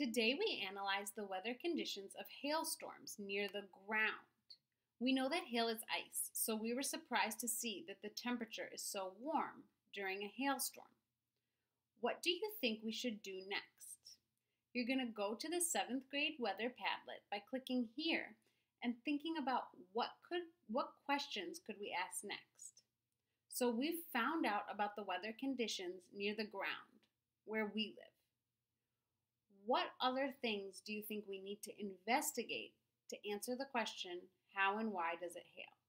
Today we analyze the weather conditions of hailstorms near the ground. We know that hail is ice, so we were surprised to see that the temperature is so warm during a hailstorm. What do you think we should do next? You're going to go to the seventh grade weather Padlet by clicking here and thinking about what could what questions could we ask next. So we've found out about the weather conditions near the ground where we live. What other things do you think we need to investigate to answer the question how and why does it hail?